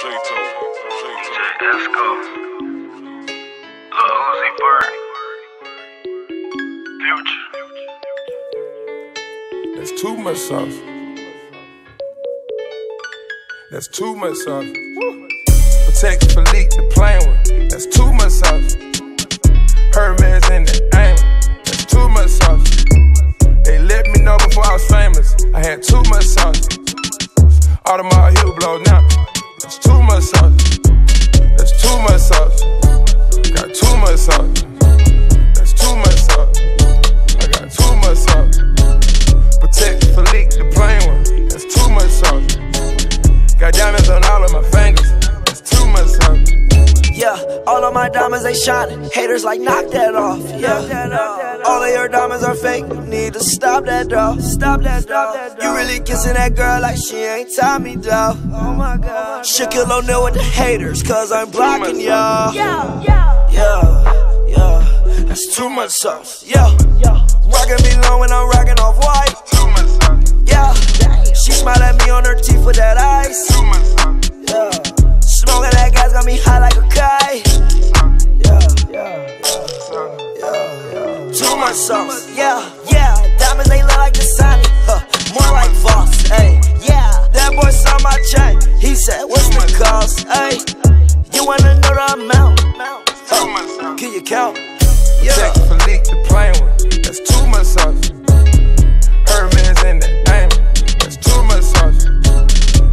Esco. Lil Uzi Vert. Future. That's too much sauce. That's too much sauce. Patek Philippe the plain one. That's too much sauce. Hermes in the aim. That's too much sauce. They let me know before I was famous. I had too much sauce. Audemars heel blow now. That's too much sauce. That's too much sauce. Got too much sauce. That's too much sauce. I got too much sauce. Patek Philippe, the plain one. That's too much sauce. Got diamonds on all of my fingers. That's too much sauce. Yeah, all of my diamonds they shining. Haters like knock that off. Yeah, all of your diamonds are fake. You need to stop that though. Stop that though. You really kissing that girl like she ain't Tommy though. Oh my god. Shaquille O'Neal with the haters, cause I'm blocking y'all. Yeah, yeah. Yeah, yeah, that's too much sauce. Yeah, rockin' me low when I'm rockin' off white. Count? Yeah. Patek Philippe, the plain one. That's too much sauce. Hermes in the aim. That's too much sauce.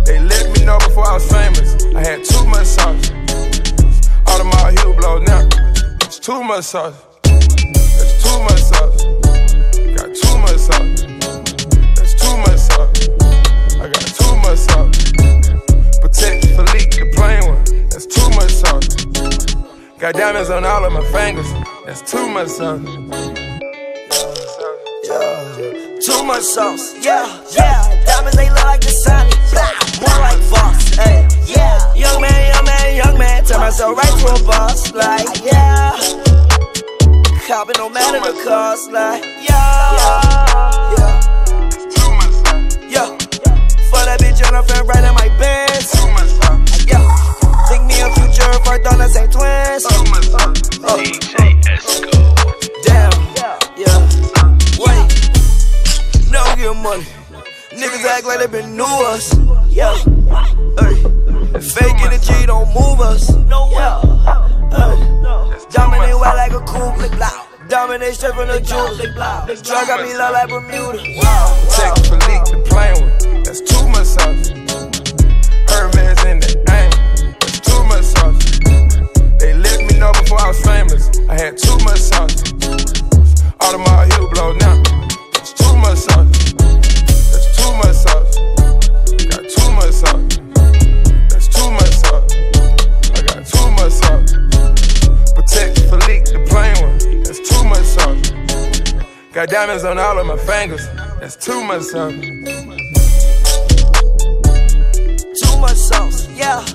They let me know before I was famous. I had too much sauce. Audemars heel blow now. It's too much sauce. That's too much Got diamonds on all of my fingers. That's too much sauce. Yeah. Too much sauce. Yeah, yeah. Diamonds they look like the Sony. More like Voss. Hey, yeah. Young man, young man, young man. Turn myself right to a boss. Like, yeah. Copping no matter the cost. Like, yeah. Yeah. Too much sauce. Yeah. For that bitch on her friend right Niggas act like they been new us. Yeah. Hey. Fake energy don't move us. No yeah. Hey. Dominate wet like a cool click blow. Dominate straight from the jewelry. Drug got me low like Bermuda. Protect Got diamonds on all of my fingers. That's too much sauce. Too much sauce. Yeah,